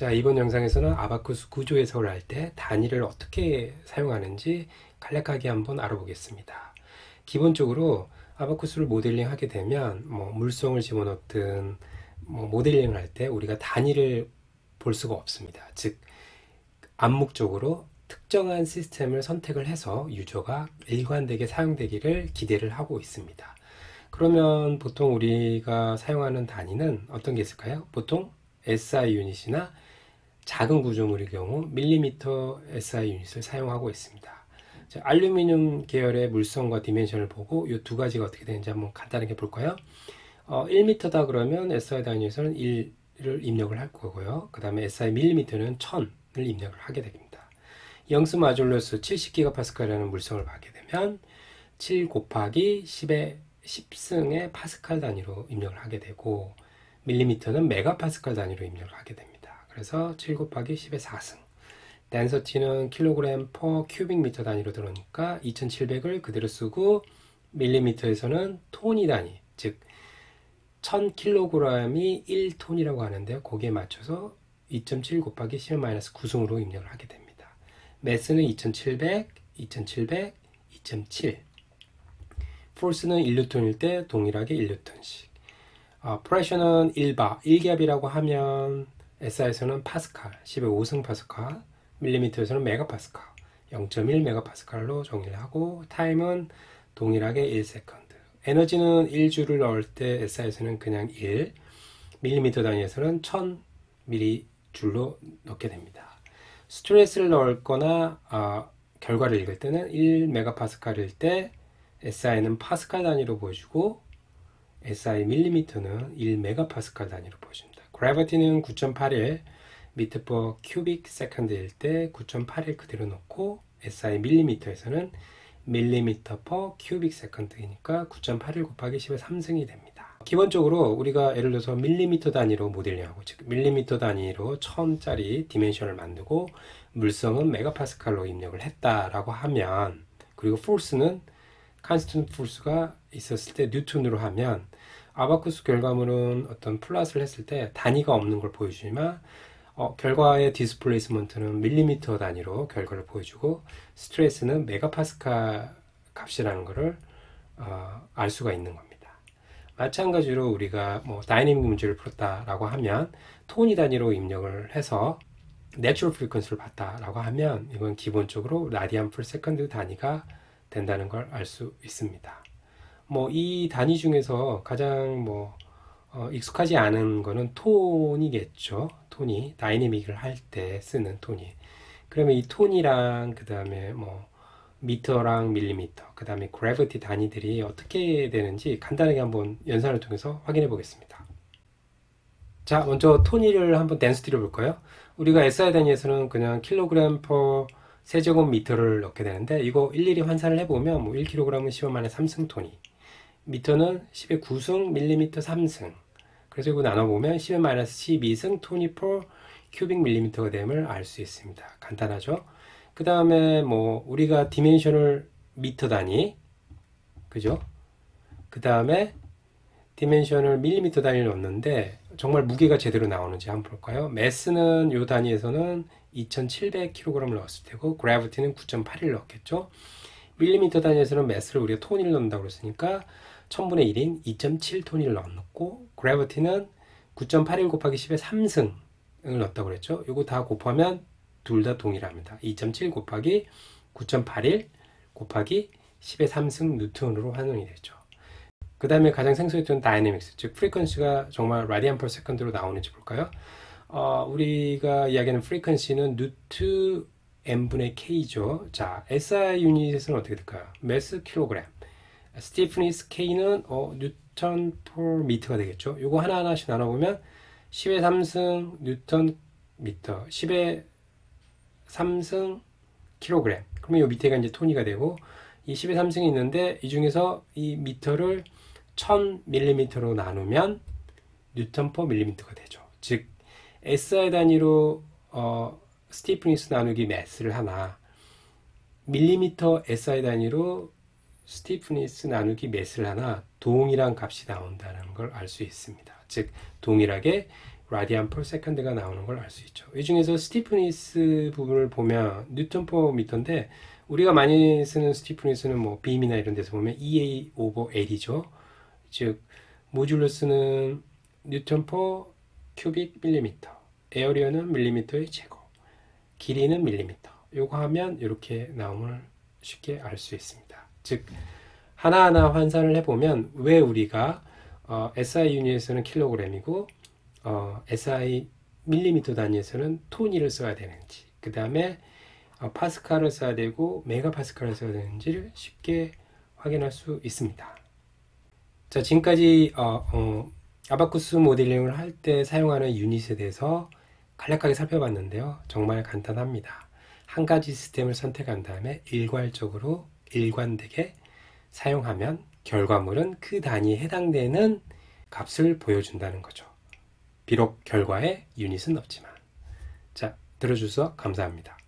자, 이번 영상에서는 아바쿠스 구조 해석을 할 때 단위를 어떻게 사용하는지 간략하게 한번 알아보겠습니다. 기본적으로 아바쿠스를 모델링 하게 되면 뭐 물성을 집어넣든 뭐 모델링을 할 때 우리가 단위를 볼 수가 없습니다. 즉 암묵적으로 특정한 시스템을 선택을 해서 유저가 일관되게 사용되기를 기대를 하고 있습니다. 그러면 보통 우리가 사용하는 단위는 어떤 게 있을까요? 보통 SI 유닛이나 작은 구조물의 경우 밀리미터 SI 유닛을 사용하고 있습니다. 자, 알루미늄 계열의 물성과 디멘션을 보고 이 두 가지가 어떻게 되는지 한번 간단하게 볼까요? 어, 1m다 그러면 SI 단위에서는 1을 입력을 할 거고요. 그 다음에 SI 밀리미터는 1000을 입력을 하게 됩니다. 영스 마졸러스 70GPa라는 물성을 받게 되면 7 곱하기 10의 10승의 파스칼 단위로 입력을 하게 되고 밀리미터는 메가파스칼 단위로 입력을 하게 됩니다. 그래서 7 곱하기 10의 4승. 덴서티는 킬로그램 퍼 큐빅 미터 단위로 들어오니까 2700을 그대로 쓰고 밀리미터에서는 톤이 단위, 즉 1000kg이 1톤이라고 하는데요. 거기에 맞춰서 2.7 곱하기 10-9승으로 입력을 하게 됩니다. 매스는 2700, 2700, 2.7. force는 1뉴턴일 때 동일하게 1뉴턴씩. 어, pressure는 1바, 1기압이라고 하면 SI에서는 파스칼, 10의 5승 파스칼, 밀리미터에서는 메가파스칼, 0.1 메가파스칼로 정의를 하고 time은 동일하게 1 second. 에너지는 1줄을 넣을 때 SI에서는 그냥 1, 밀리미터 단위에서는 1000 밀리줄로 넣게 됩니다. 스트레스를 넣을 거나 아, 결과를 읽을 때는 1 메가파스칼일 때 SI는 파스칼 단위로 보여주고 SI 밀리미터는 1 메가파스칼 단위로 보여줍니다. gravity는 9.81 meter per cubic second일 때 9.81 그대로 놓고 SI 밀리미터에서는 millimeter per cubic second이니까 9.81 곱하기 10의 3승이 됩니다. 기본적으로 우리가 예를 들어서 밀리미터 단위로 모델링하고 즉 밀리미터 단위로 1000짜리 dimension을 만들고 물성은 메가파스칼로 입력을 했다라고 하면 그리고 force는 constant force가 있었을 때 뉴턴으로 하면 Abaqus 결과물은 어떤 plot을 했을 때 단위가 없는 걸 보여주지만 어, 결과의 displacement는 밀리미터 단위로 결과를 보여주고 스트레스는 메가파스칼 값이라는 것을 어, 알 수가 있는 겁니다. 마찬가지로 우리가 뭐 다이내믹 문제를 풀었다라고 하면 tonne 단위로 입력을 해서 natural frequency를 봤다라고 하면 이건 기본적으로 radian per second 단위가 된다는 걸 알 수 있습니다. 뭐 이 단위 중에서 가장 뭐 어, 익숙하지 않은 거는 톤이겠죠. tonne dynamic을 할 때 쓰는 tonne. 그러면 이 톤이랑 그 다음에 뭐 미터랑 밀리미터, 그 다음에 gravity 단위들이 어떻게 되는지 간단하게 한번 연산을 통해서 확인해 보겠습니다. 자, 먼저 tonne를 한번 density를 볼까요? 우리가 SI 단위에서는 그냥 킬로그램 per 세제곱미터를 넣게 되는데 이거 일일이 환산을 해보면 뭐 1kg은 10의 마이너스 3승 tonne 미터는 10의 9승, 밀리미터 3승. 그래서 이거 나눠보면 10의 마이너스 12승 tonne per cubic millimeter가 됨을 알 수 있습니다. 간단하죠? 그 다음에 뭐 우리가 dimension을 미터 단위, 그죠? 그 다음에 디멘션을 밀리미터 단위를 넣는데 정말 무게가 제대로 나오는지 한번 볼까요? 매스는 이 단위에서는 2700kg을 넣었을 테고 그래비티는 9.81 넣었겠죠? 밀리미터 단위에서는 매스를 우리가 톤을 넣는다고 그랬으니까 1000분의 1인 2.7톤을 넣고 그래비티는 9.81 곱하기 10의 3승을 넣었다고 그랬죠. 이거 다 곱하면 둘 다 동일합니다. 2.7 곱하기 9.81 곱하기 10의 3승 뉴턴으로 환원이 되죠. 그 다음에 가장 생소했던 dynamics, 즉 frequency가 정말 radian per second로 나오는지 볼까요? 어, 우리가 이야기하는 frequency는 루트 m분의 k죠. 자, SI unit에서는 어떻게 될까요? mass 킬로그램. stiffness K는 어, 뉴턴 per 미터가 되겠죠. 이거 하나하나씩 나눠보면 10의 3승 뉴턴 미터, 10의 3승 킬로그램. 그러면 이 밑에가 이제 톤이 되고 이 10의 3승이 있는데 이 중에서 이 미터를 1000mm로 나누면 뉴턴 per 밀리미터가 되죠. 즉 SI 단위로 어, stiffness 나누기 mass를 하나 밀리미터 SI 단위로 stiffness 나누기 mass를 하나 동일한 값이 나온다는 걸 알 수 있습니다. 즉 동일하게 라디안 per second가 나오는 걸 알 수 있죠. 이 중에서 stiffness 부분을 보면 뉴턴 per 미터인데 우리가 많이 쓰는 stiffness는 뭐 빔이나 이런 데서 보면 EA over L이죠. 즉 modulus는 뉴턴 per cubic 밀리미터, area는 밀리미터의 제곱, 길이는 밀리미터. 요거 하면 이렇게 나옴을 쉽게 알 수 있습니다. 즉 하나하나 환산을 해보면 왜 우리가 어, SI 유닛에서는 킬로그램이고 어, SI 밀리미터 단위에서는 톤이를 써야 되는지 그 다음에 어, 파스칼을 써야 되고 메가파스칼을 써야 되는지를 쉽게 확인할 수 있습니다. 자 지금까지 어, 어, 아바쿠스 모델링을 할 때 사용하는 유닛에 대해서 간략하게 살펴봤는데요. 정말 간단합니다. 한 가지 시스템을 선택한 다음에 일괄적으로 일관되게 사용하면 결과물은 그 단위에 해당되는 값을 보여준다는 거죠. 비록 결과에 유닛은 없지만. 자, 들어주셔서 감사합니다.